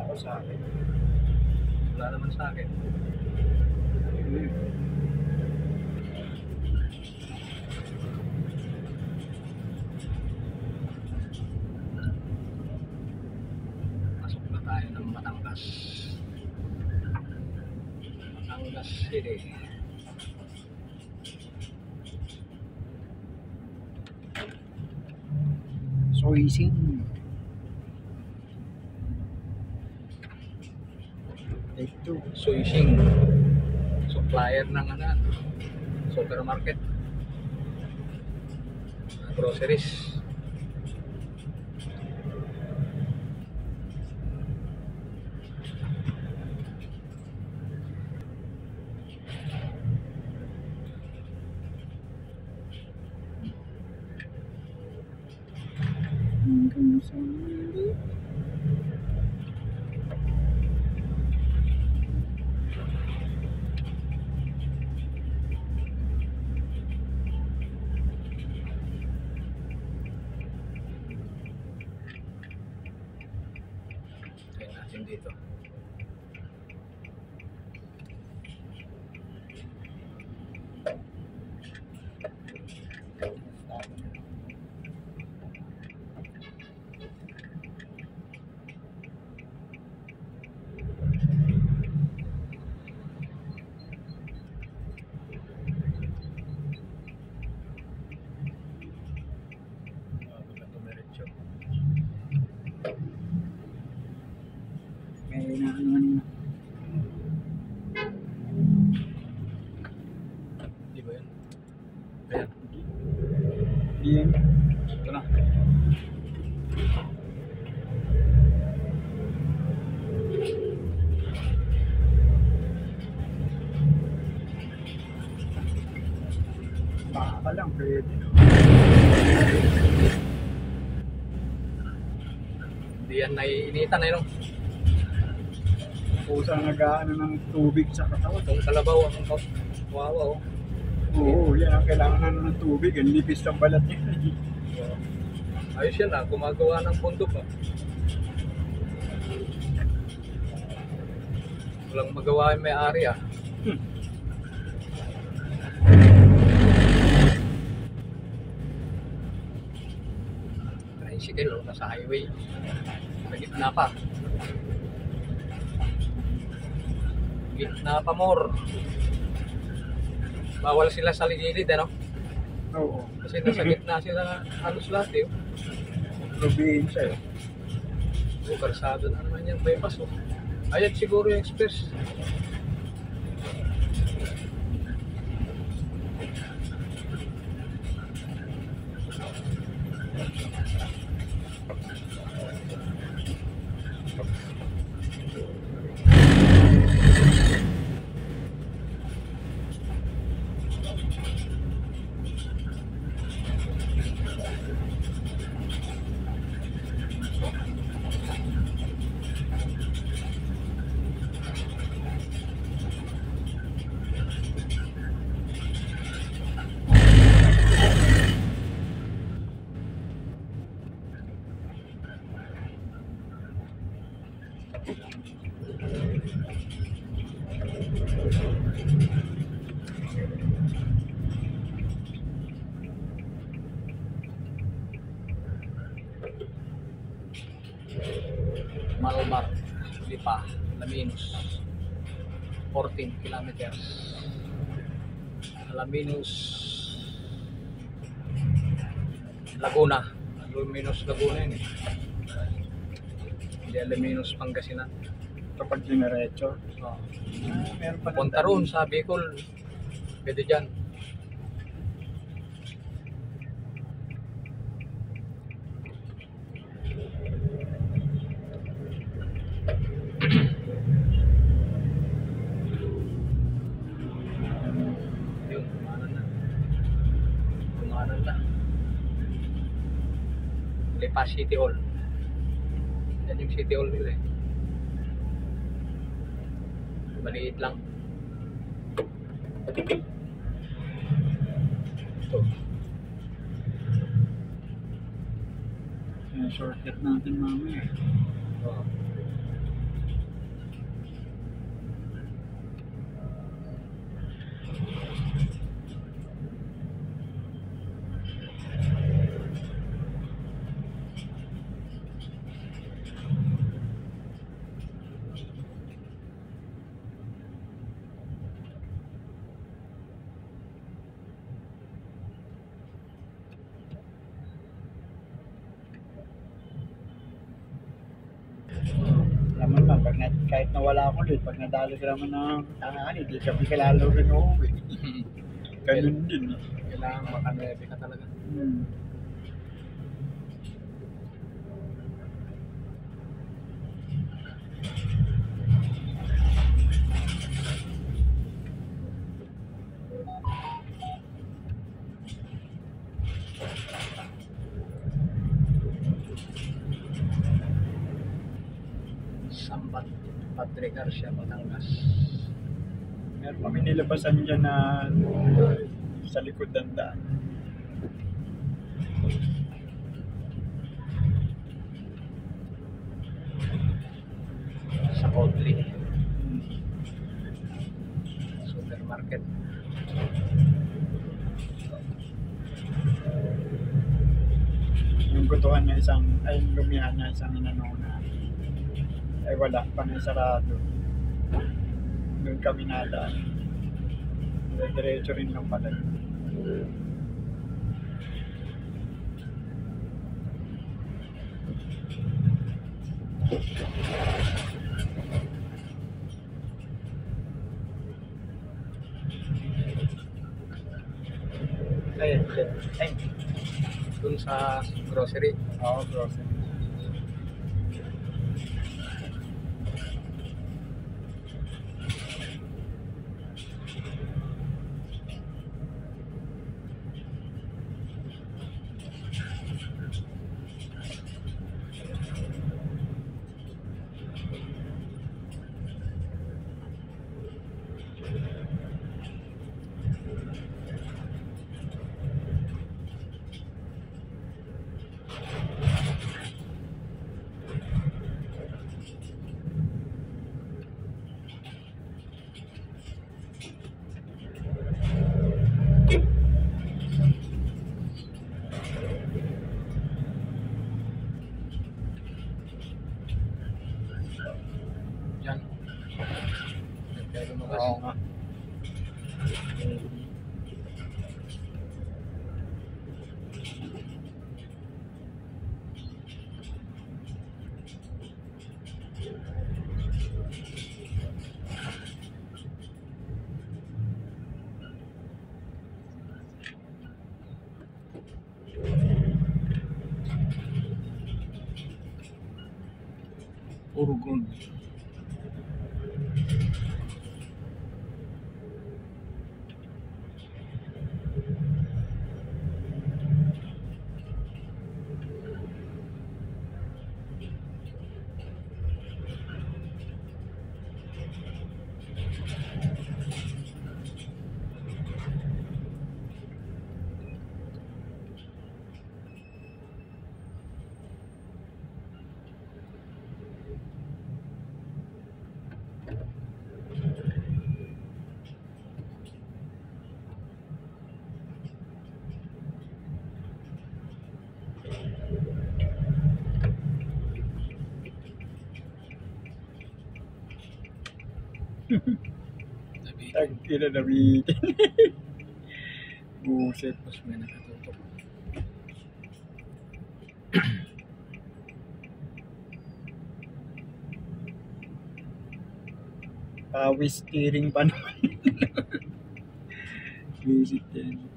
Ako sa akin. Wala naman sa akin. Pasok na tayo ng Batangas. Batangas City. Soising. Take Suishing. Supplier ng ano, supermarket. Groceries. 先可以走。Pwede. Hindi yan naiinitan eh no? Pusa nag-ano ng tubig sa katawan. Itong kalabaw ang kaw- kawawa oh. Oo, yan ang kailangan na ng tubig. Ang nipis ng balat niya. Ayos yan ah, gumagawa ng bundok ah. Walang magawa yung may-ari ah. Tricycle oh, nasa highway. Sa gitna pa. Gitna pa more. Bawal sila sa ligilid ano? Oo. Kasi nasa gitna sila halos lahat eh. Probinsya eh. Oh, karsado na naman yung bypass. Oh. Ayan siguro yung express. Okay. Malmar, Lipa, Alaminos. 14 kilometers. Alaminos, Laguna. Alaminos, Laguna yun eh. Hindi Pangasinan. Kapag diniretso. Oh. Ah, meron pa Punta roon sa Bicol. Pwede dyan. Yun, City Hall. Yan yung City Hall nila eh. Maliit lang. Ito. Shortcut natin mamaya. Oh. Naman, pag na, kahit nawala ako ulit, pag nadali ka naman ng tangaan, hindi kami kalalo rin uuwi. Ganun din. eh. Kailangan makanebe ka talaga. Hmm. Padre Garcia, Batangas. Meron kami nilabasan dyan na sa likod ng daan. Sa. Hmm. Supermarket. Yung gutuhan na isang, ay lumihan na isang inanona. Ay wala, pang sarado. Doon kami nadaan. Diretso rin lang pala. yun. Ay, ay, ay. Dun sa grocery. Oo, grocery. Ouro Grande. Tag, ina na bitin. Buset. tapos may nakatutok. Pawis steering pa naman. Visit din.